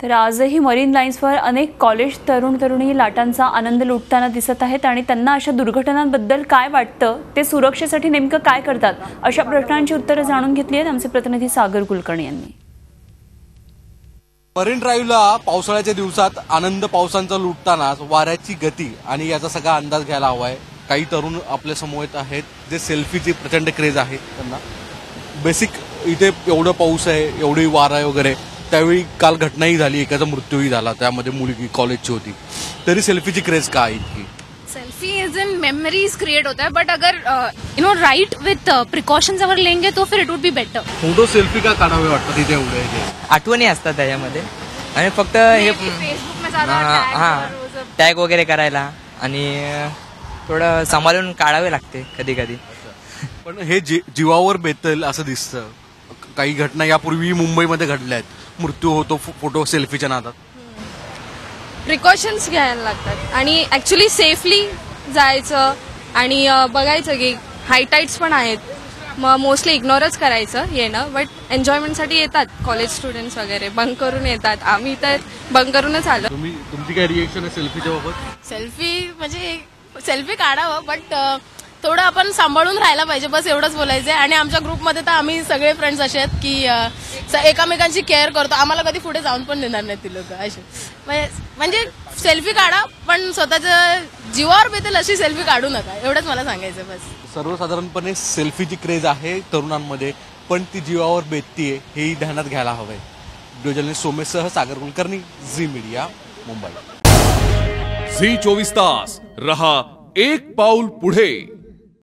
तर आजही मरीन लाईन्सवर अनेक कॉलेज तरुण तरुणी लाटांचा आनंद लुटताना दिसत आहेत आणि त्यांना अशा दुर्घटनांबद्दल काय वाटतं ते सुरक्षेसाठी नेमकं काय करतात अशा प्रश्नांची उत्तरं जाणून घेतली आहेत आमचे प्रतिनिधी सागर कुलकर्णी यांनी. मरीन ड्राईव्हला पावसाळ्याच्या दिवसात आनंद पावसांचा लुटताना वाऱ्याची गती आणि याचा सगळा अंदाज घ्यायला हवा आहे काही तरुण आपल्यासमोर येत आहेत जे सेल्फीची प्रचंड क्रेज आहे त्यांना. बेसिक इथे एवढं पाऊस आहे एवढी वारा आहे वगैरे. त्यावेळी काल घटनाही झाली एकाचा मृत्यूही झाला त्यामध्ये मुलगी कॉलेजची होती. तरी सेल्फीची क्रेज का आहे इतकी? Selfie is in memories create होता है बट अगर you know right with precautions अगर लेंगे तो फिर it would be better photo selfie का काढावे वाटतं तिथे एवढे? आठवणी असतात त्याच्यामध्ये. आणि फक्त हे हा टॅग वगैरे करायला. आणि थोडं सांभाळून काढावे लागते कधी कधी. पण हे जी- जीवावर बेतल असं दिसतं. काही घटना यापूर्वी मुंबईमध्ये घडल्या आहेत. मृत्यू होतो फोटो सेल्फीच्या नादात. प्रिकॉशन्स घ्यायला लागतात. आणि ऍक्च्युली सेफली जायचं आणि बघायचं की हायटाईट्स पण आहेत. मग मोस्टली इग्नोरच करायचं येणं बट एन्जॉयमेंटसाठी येतात. कॉलेज स्टुडंट्स वगैरे बंक करून येतात. आम्ही तर बंक करूनच आलो. तुम्ही तुमची काय रिएक्शन आहे सेल्फीच्या बाबत? सेल्फी म्हणजे सेल्फी काढावं बट थोडं आपण सांभाळून राहायला पाहिजे बस एवढंच बोलायचं आणि आमच्या ग्रुपमध्ये तर आम्ही सगळे फ्रेंड्स असे आहेत की एकामेकांची केअर करतो. आम्हाला कधी पुढे जाऊन पण देणार नाहीत ती लोक असे. म्हणजे- म्हणजे सेल्फी काढा पण स्वतःच्या जीवावर बेतेल अशी सेल्फी काढू नका. एवढंच मला सांगायचं बस. सर्वसाधारणपणे सेल्फीची क्रेज आहे तरुणांमध्ये पण ती जीवावर बेततीये हेही ध्यानात घ्यायला हवंय. जर्नलिस्ट सोमेशसह Sagar Kulkarni Zee media Mumbai. Zee चोवीस तास. रहा एक पाऊल पुढे.